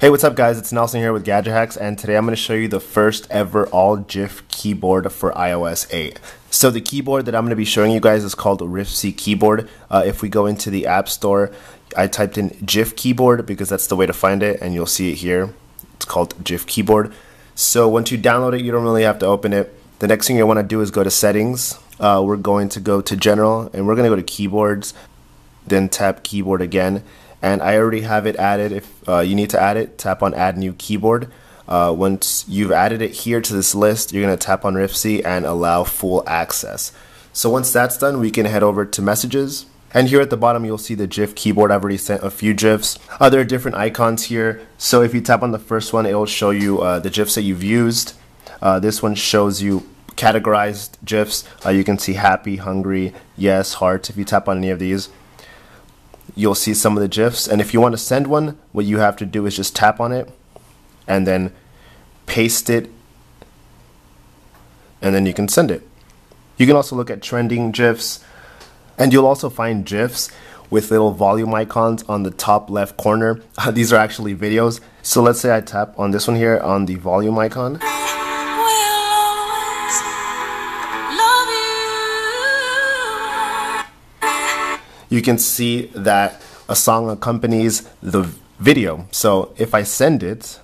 Hey, what's up guys? It's Nelson here with Gadget Hacks and today I'm going to show you the first ever all GIF keyboard for iOS 8. So the keyboard that I'm going to be showing you guys is called Riffsy keyboard. Uh, if we go into the App Store, I typed in GIF keyboard because that's the way to find it and you'll see it here. It's called GIF keyboard. So once you download it, you don't really have to open it. The next thing you want to do is go to settings. Uh, we're going to go to general and we're going to go to keyboards, then tap keyboard again and I already have it added. If uh, you need to add it, tap on add new keyboard. Uh, once you've added it here to this list, you're going to tap on Riffsy and allow full access. So once that's done, we can head over to messages. And here at the bottom, you'll see the GIF keyboard. I've already sent a few GIFs. Uh, there are different icons here. So if you tap on the first one, it'll show you uh, the GIFs that you've used. Uh, this one shows you categorized GIFs. Uh, you can see happy, hungry, yes, heart. If you tap on any of these, you'll see some of the GIFs. And if you want to send one, what you have to do is just tap on it and then paste it, and then you can send it. You can also look at trending GIFs, and you'll also find GIFs with little volume icons on the top left corner. These are actually videos. So let's say I tap on this one here on the volume icon. You can see that a song accompanies the video. So if I send it,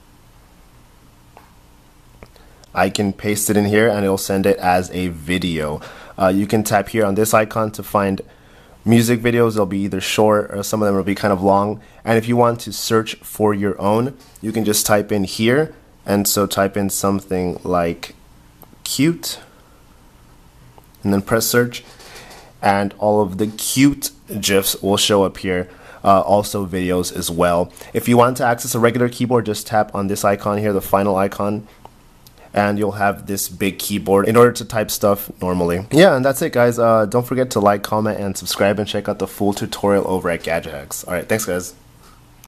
I can paste it in here and it'll send it as a video. Uh, you can tap here on this icon to find music videos. They'll be either short or some of them will be kind of long. And if you want to search for your own, you can just type in here. And so type in something like cute and then press search and all of the cute GIFs will show up here. Uh, also videos as well. If you want to access a regular keyboard, just tap on this icon here, the final icon, and you'll have this big keyboard in order to type stuff normally. Yeah, and that's it guys. Uh, don't forget to like, comment, and subscribe, and check out the full tutorial over at Gadget Hacks. Alright, thanks guys.